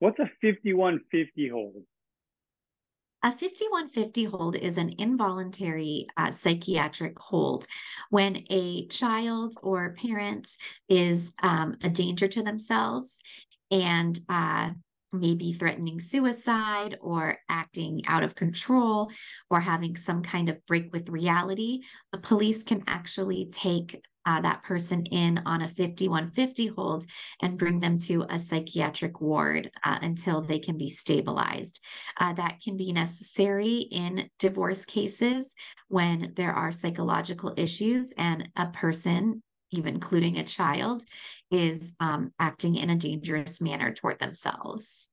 What's a 5150 hold? A 5150 hold is an involuntary uh, psychiatric hold when a child or parent is um, a danger to themselves and uh, maybe threatening suicide or acting out of control or having some kind of break with reality, the police can actually take uh, that person in on a 5150 hold and bring them to a psychiatric ward uh, until they can be stabilized. Uh, that can be necessary in divorce cases when there are psychological issues and a person even including a child, is um, acting in a dangerous manner toward themselves.